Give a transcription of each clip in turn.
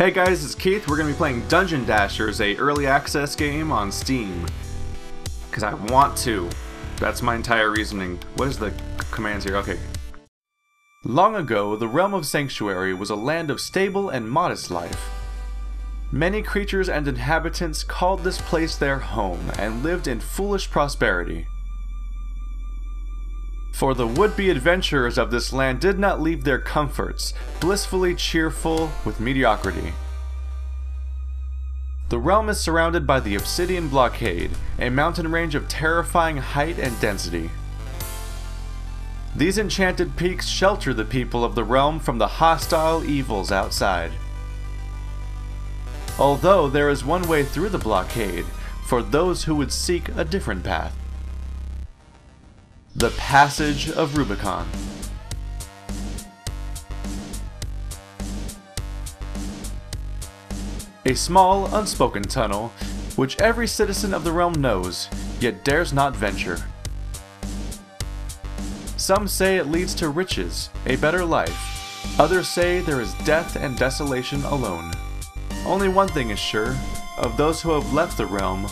Hey guys, it's Keith. We're going to be playing Dungeon Dashers, a early access game on Steam. Because I want to. That's my entire reasoning. What is the commands here? Okay. Long ago, the realm of Sanctuary was a land of stable and modest life. Many creatures and inhabitants called this place their home and lived in foolish prosperity. For the would-be adventurers of this land did not leave their comforts, blissfully cheerful with mediocrity. The realm is surrounded by the Obsidian Blockade, a mountain range of terrifying height and density. These enchanted peaks shelter the people of the realm from the hostile evils outside. Although there is one way through the blockade, for those who would seek a different path. The Passage of Rubicon. A small, unspoken tunnel, which every citizen of the realm knows, yet dares not venture. Some say it leads to riches, a better life. Others say there is death and desolation alone. Only one thing is sure, of those who have left the realm,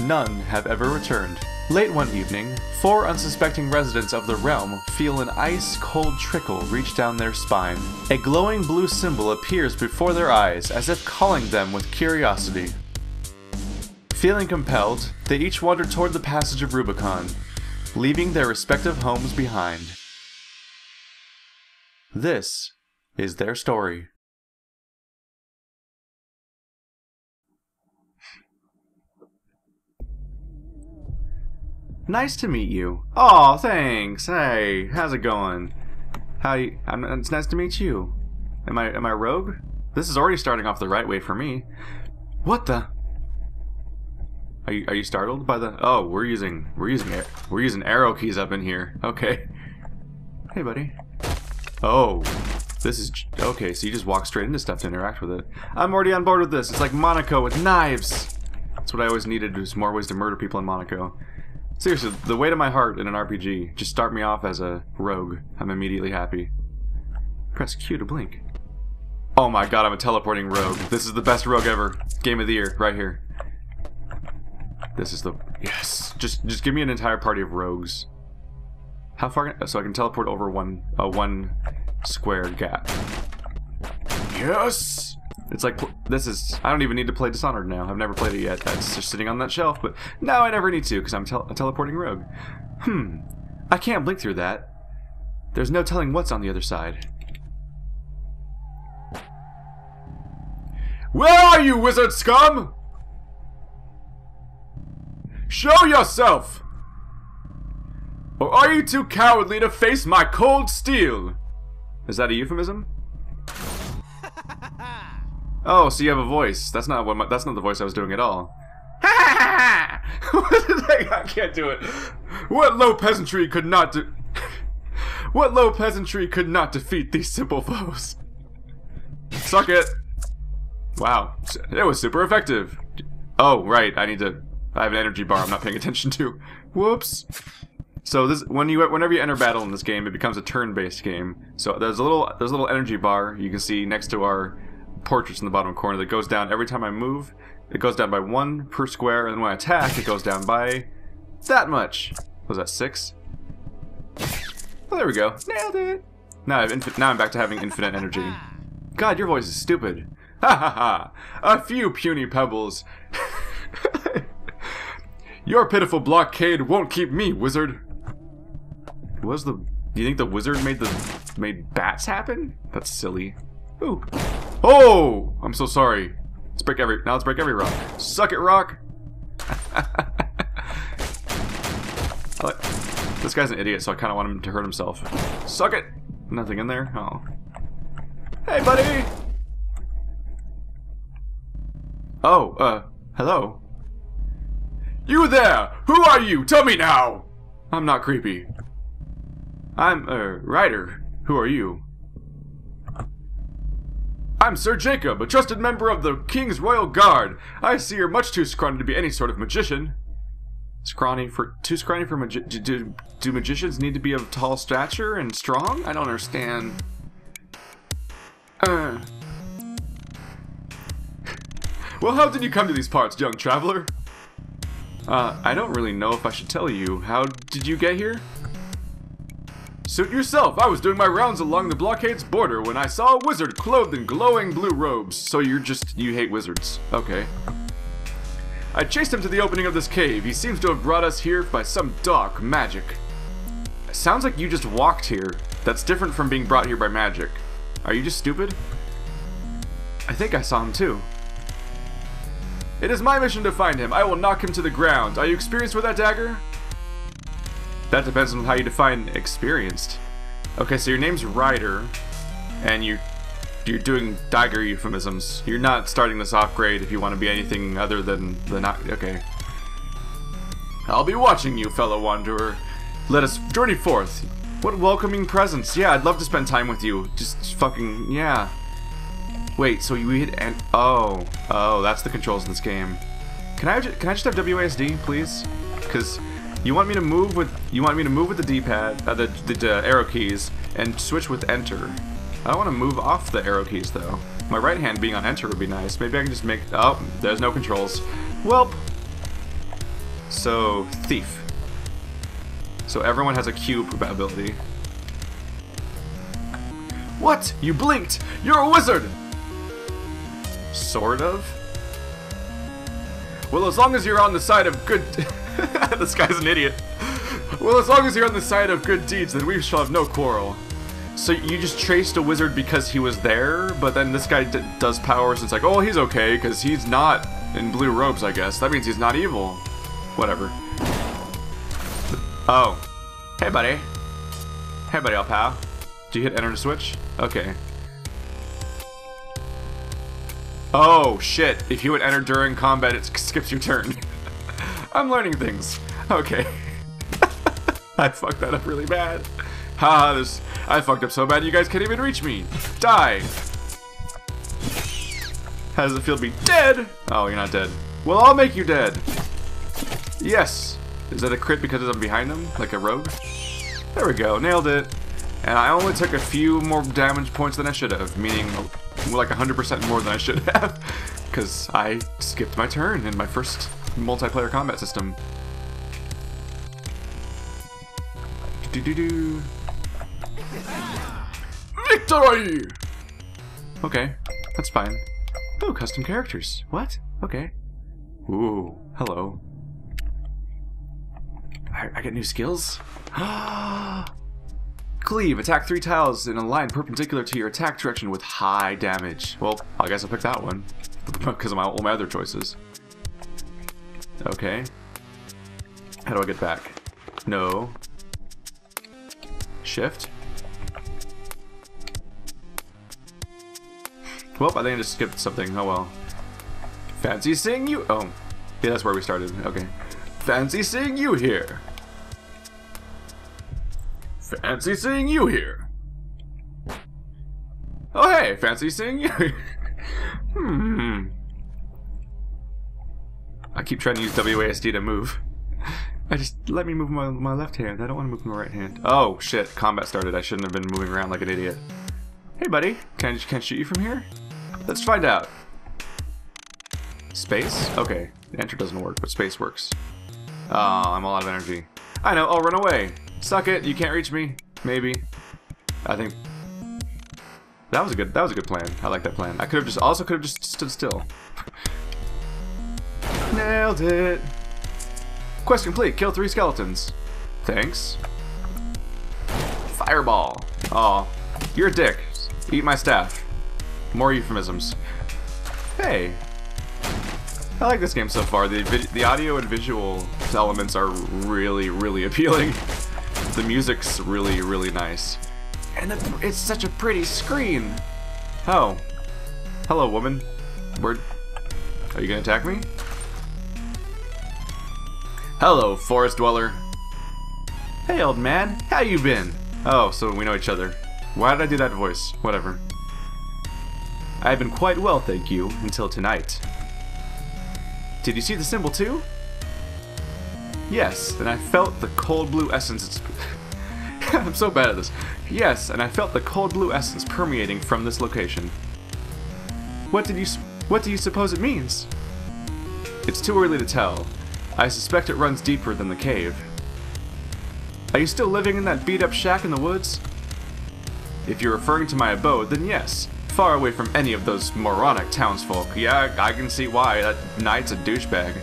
none have ever returned. Late one evening, four unsuspecting residents of the realm feel an ice cold trickle reach down their spine. A glowing blue symbol appears before their eyes as if calling them with curiosity. Feeling compelled, they each wander toward the passage of Rubicon, leaving their respective homes behind. This is their story. Nice to meet you. Oh, thanks. Hey, how's it going? How you, I'm, it's nice to meet you. Am I am I rogue? This is already starting off the right way for me. What the? Are you are you startled by the? Oh, we're using we're using we're using arrow keys up in here. Okay. Hey, buddy. Oh, this is okay. So you just walk straight into stuff to interact with it. I'm already on board with this. It's like Monaco with knives. That's what I always needed. Was more ways to murder people in Monaco. Seriously, the weight of my heart in an RPG. Just start me off as a rogue. I'm immediately happy. Press Q to blink. Oh my god, I'm a teleporting rogue. This is the best rogue ever. Game of the year, right here. This is the... Yes! Just just give me an entire party of rogues. How far... So I can teleport over one, a one square gap. Yes! It's like, this is, I don't even need to play Dishonored now. I've never played it yet. That's just sitting on that shelf, but now I never need to because I'm tel a teleporting rogue. Hmm, I can't blink through that. There's no telling what's on the other side. Where are you, wizard scum? Show yourself! Or are you too cowardly to face my cold steel? Is that a euphemism? Oh, so you have a voice. That's not what my, that's not the voice I was doing at all. I can't do it. What low peasantry could not do? what low peasantry could not defeat these simple foes? Suck it. Wow, it was super effective. Oh, right. I need to. I have an energy bar. I'm not paying attention to. Whoops. So this when you whenever you enter battle in this game, it becomes a turn-based game. So there's a little there's a little energy bar you can see next to our portraits in the bottom corner that goes down every time I move. It goes down by one per square, and when I attack, it goes down by that much. Was that six? Oh, there we go. Nailed it. Now, I have now I'm back to having infinite energy. God, your voice is stupid. Ha ha ha! A few puny pebbles. your pitiful blockade won't keep me, wizard. Was the? Do you think the wizard made the made bats happen? That's silly. Ooh. Oh! I'm so sorry. Let's break every- now let's break every rock. Suck it, rock! this guy's an idiot, so I kind of want him to hurt himself. Suck it! Nothing in there? Oh. Hey, buddy! Oh, uh, hello. You there! Who are you? Tell me now! I'm not creepy. I'm, uh, Ryder. Who are you? I'm Sir Jacob, a trusted member of the King's Royal Guard. I see you're much too scrawny to be any sort of magician. Scrawny for too scrawny for magi do, do magicians need to be of tall stature and strong? I don't understand. Uh, Well, how did you come to these parts, young traveler? Uh, I don't really know if I should tell you. How did you get here? Suit yourself. I was doing my rounds along the blockade's border when I saw a wizard clothed in glowing blue robes. So you're just, you hate wizards. Okay. I chased him to the opening of this cave. He seems to have brought us here by some dark magic. Sounds like you just walked here. That's different from being brought here by magic. Are you just stupid? I think I saw him too. It is my mission to find him. I will knock him to the ground. Are you experienced with that dagger? That depends on how you define experienced. Okay, so your name's Ryder, and you you're doing dagger euphemisms. You're not starting this off great if you want to be anything other than the not. Okay. I'll be watching you, fellow wanderer. Let us journey forth. What welcoming presence. Yeah, I'd love to spend time with you. Just fucking, yeah. Wait, so you hit and oh, oh, that's the controls of this game. Can I can I just have WASD, please? Because you want me to move with you want me to move with the D-pad, uh, the the, the arrow keys, and switch with Enter. I don't want to move off the arrow keys though. My right hand being on Enter would be nice. Maybe I can just make. Oh, there's no controls. Welp. So thief. So everyone has a cube ability. What? You blinked! You're a wizard! Sort of? Well, as long as you're on the side of good... this guy's an idiot. Well, as long as you're on the side of good deeds, then we shall have no quarrel. So you just traced a wizard because he was there, but then this guy does powers and it's like, oh, he's okay, because he's not in blue robes, I guess. That means he's not evil. Whatever. Oh. Hey, buddy. Hey, buddy, old pal. Do you hit enter to switch? Okay. Oh, shit. If you would enter during combat, it skips your turn. I'm learning things. Okay. I fucked that up really bad. Haha, this... I fucked up so bad you guys can't even reach me. Die. How does it feel to be dead? Oh, you're not dead. Well, I'll make you dead. Yes. Is that a crit because I'm behind him? Like a rogue? There we go. Nailed it. And I only took a few more damage points than I should have, meaning like 100% more than I should have, because I skipped my turn in my first multiplayer combat system. Do do do. Victory! Okay, that's fine. Oh, custom characters. What? Okay. Ooh, hello. I, I get new skills? Cleave. Attack three tiles in a line perpendicular to your attack direction with high damage. Well, I guess I'll pick that one. Because of my, all my other choices. Okay. How do I get back? No. Shift. Well, I think I just skipped something. Oh well. Fancy seeing you. Oh. Yeah, that's where we started. Okay. Fancy seeing you here. Fancy seeing you here. Oh hey, fancy seeing you. hmm. I keep trying to use WASD to move. I just let me move my, my left hand. I don't want to move my right hand. Oh shit! Combat started. I shouldn't have been moving around like an idiot. Hey buddy, can I, can I shoot you from here? Let's find out. Space? Okay, enter doesn't work, but space works. Oh, I'm all out of energy. I know. I'll run away. Suck it. You can't reach me. Maybe. I think that was a good. That was a good plan. I like that plan. I could have just also could have just stood still. Nailed it. Quest complete. Kill three skeletons. Thanks. Fireball. Oh, you're a dick. Eat my staff. More euphemisms. Hey. I like this game so far. The, the audio and visual elements are really, really appealing. The music's really, really nice. And the, it's such a pretty screen. Oh. Hello, woman. Where... Are you gonna attack me? Hello, forest dweller. Hey, old man. How you been? Oh, so we know each other. Why did I do that voice? Whatever. I've been quite well, thank you, until tonight. Did you see the symbol too? Yes, and I felt the cold blue essence. I'm so bad at this. Yes, and I felt the cold blue essence permeating from this location. What did you What do you suppose it means? It's too early to tell. I suspect it runs deeper than the cave. Are you still living in that beat-up shack in the woods? If you're referring to my abode, then yes. Far away from any of those moronic townsfolk. Yeah, I can see why. That knight's a douchebag.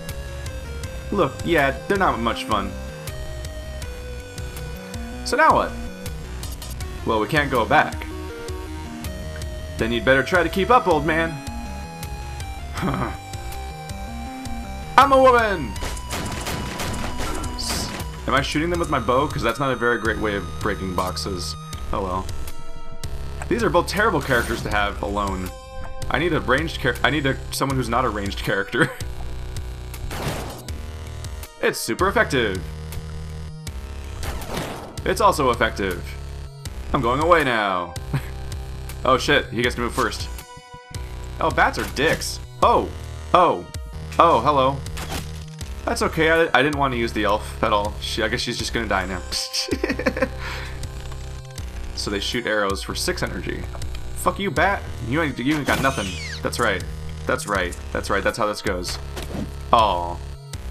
Look, yeah, they're not much fun. So now what? Well, we can't go back. Then you'd better try to keep up, old man. I'm a woman! Am I shooting them with my bow? Because that's not a very great way of breaking boxes. Oh well. These are both terrible characters to have alone. I need a ranged character. I need a someone who's not a ranged character. it's super effective. It's also effective. I'm going away now. oh shit, he gets to move first. Oh, bats are dicks. Oh, oh, oh, hello. That's okay, I, I didn't want to use the elf at all. She, I guess she's just gonna die now. so they shoot arrows for 6 energy. Fuck you, bat. You ain't, you ain't got nothing. That's right. That's right. That's right. That's how this goes. Oh.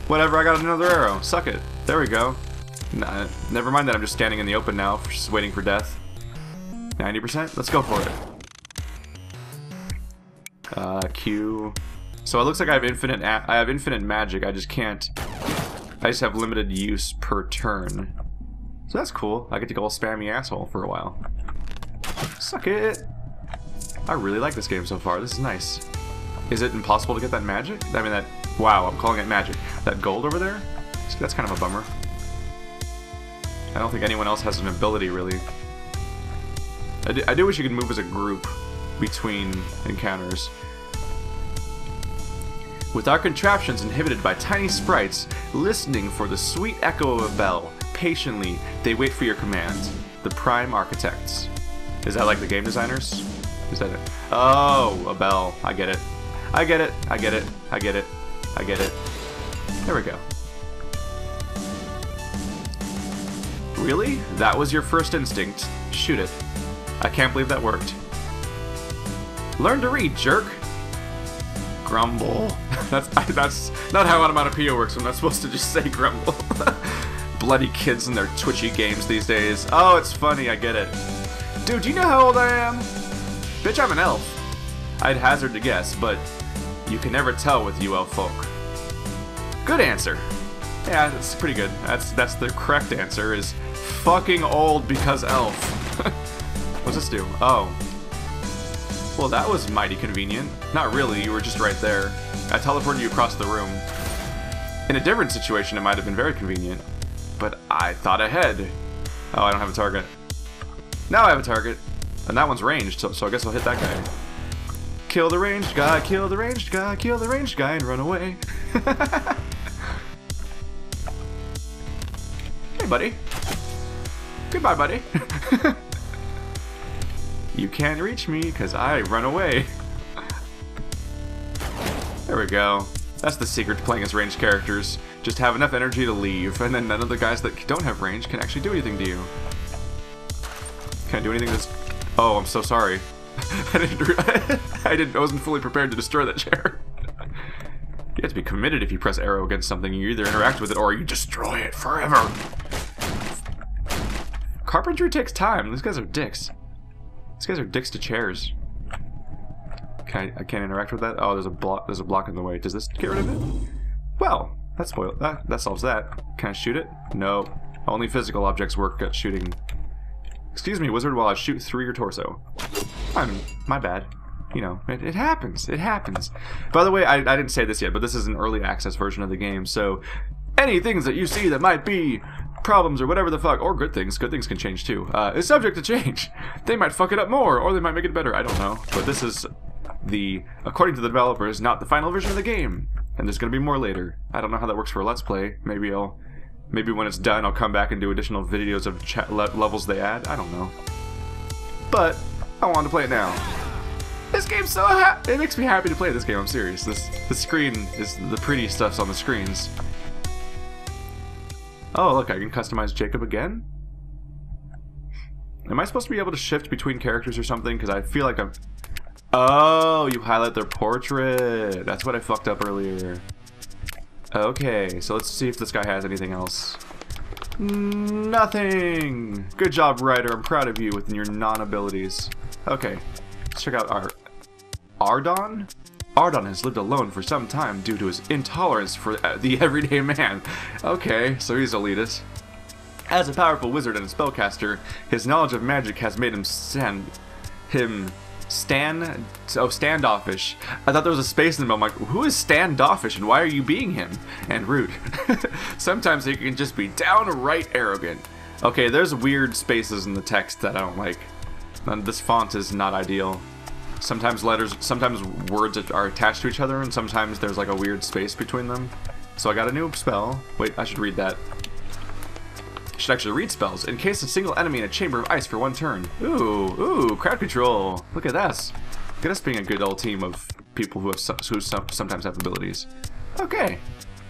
Whatever, I got another arrow. Suck it. There we go. Nah, never mind that I'm just standing in the open now, just waiting for death. 90%? Let's go for it. Uh, Q. So it looks like I have infinite I have infinite magic, I just can't... I just have limited use per turn. So that's cool. I get to go all spammy asshole for a while. Suck it! I really like this game so far. This is nice. Is it impossible to get that magic? I mean that... Wow, I'm calling it magic. That gold over there? That's kind of a bummer. I don't think anyone else has an ability, really. I do, I do wish you could move as a group between encounters. With our contraptions inhibited by tiny sprites, listening for the sweet echo of a bell, patiently, they wait for your command. The Prime Architects. Is that like the game designers? Is that it? Oh, a bell. I get it. I get it. I get it. I get it. I get it. There we go. Really? That was your first instinct. Shoot it. I can't believe that worked. Learn to read, jerk! grumble. that's that's not how onomatopoeia works. I'm not supposed to just say grumble. Bloody kids and their twitchy games these days. Oh, it's funny. I get it. Dude, do you know how old I am? Bitch, I'm an elf. I'd hazard to guess, but you can never tell with you elf folk. Good answer. Yeah, that's pretty good. That's that's the correct answer. Is fucking old because elf. What's this do? Oh, well, that was mighty convenient. Not really, you were just right there. I teleported you across the room. In a different situation, it might have been very convenient. But I thought ahead. Oh, I don't have a target. Now I have a target. And that one's ranged, so, so I guess I'll hit that guy. Kill the ranged guy, kill the ranged guy, kill the ranged guy, and run away. hey, buddy. Goodbye, buddy. You can't reach me because I run away. there we go. That's the secret to playing as ranged characters. Just have enough energy to leave, and then none of the guys that don't have range can actually do anything to you. Can't do anything this... Oh, I'm so sorry. I didn't... I didn't... I wasn't fully prepared to destroy that chair. you have to be committed if you press arrow against something. You either interact with it or you destroy it forever. Carpentry takes time. These guys are dicks. These guys are dicks to chairs. Can I, I can't interact with that? Oh, there's a block. There's a block in the way. Does this get rid of it? Well, that spoiled. That that solves that. Can I shoot it? No. Only physical objects work at shooting. Excuse me, wizard, while I shoot through your torso. I'm my bad. You know, it, it happens. It happens. By the way, I, I didn't say this yet, but this is an early access version of the game, so any things that you see that might be problems or whatever the fuck, or good things, good things can change too, uh, is subject to change. They might fuck it up more, or they might make it better, I don't know. But this is the, according to the developers, not the final version of the game. And there's gonna be more later. I don't know how that works for a Let's Play. Maybe I'll, maybe when it's done I'll come back and do additional videos of le levels they add. I don't know. But, I wanted to play it now. This game's so ha it makes me happy to play this game, I'm serious. This The screen is, the pretty stuff's on the screens. Oh, look, I can customize Jacob again? Am I supposed to be able to shift between characters or something? Because I feel like I'm... Oh, you highlight their portrait. That's what I fucked up earlier. Okay, so let's see if this guy has anything else. Nothing! Good job, Ryder. I'm proud of you within your non-abilities. Okay, let's check out our... Ardon? Ardon has lived alone for some time due to his intolerance for uh, the everyday man. Okay, so he's elitist. As a powerful wizard and spellcaster, his knowledge of magic has made him stand... him Stan, oh, standoffish. I thought there was a space in middle. I'm like, who is standoffish and why are you being him? And rude. Sometimes he can just be downright arrogant. Okay, there's weird spaces in the text that I don't like. This font is not ideal. Sometimes letters, sometimes words are attached to each other, and sometimes there's like a weird space between them. So I got a new spell. Wait, I should read that should actually read spells. Encase a single enemy in a chamber of ice for one turn. Ooh, ooh, crowd control. Look at us. Look at us being a good old team of people who have who sometimes have abilities. Okay.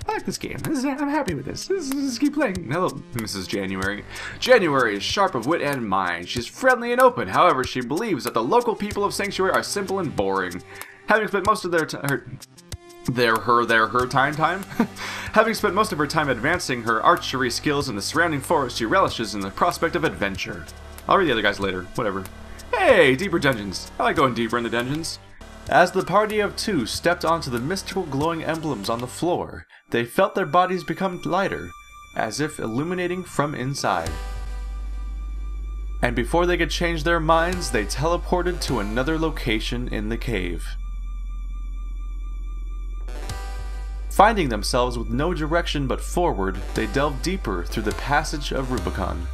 I like this game. This is, I'm happy with this. Let's keep playing. Hello, Mrs. January. January is sharp of wit and mind. She's friendly and open. However, she believes that the local people of Sanctuary are simple and boring. Having spent most of their time their her their her time time having spent most of her time advancing her archery skills in the surrounding forest she relishes in the prospect of adventure i'll read the other guys later whatever hey deeper dungeons i like going deeper in the dungeons as the party of two stepped onto the mystical glowing emblems on the floor they felt their bodies become lighter as if illuminating from inside and before they could change their minds they teleported to another location in the cave Finding themselves with no direction but forward, they delved deeper through the passage of Rubicon.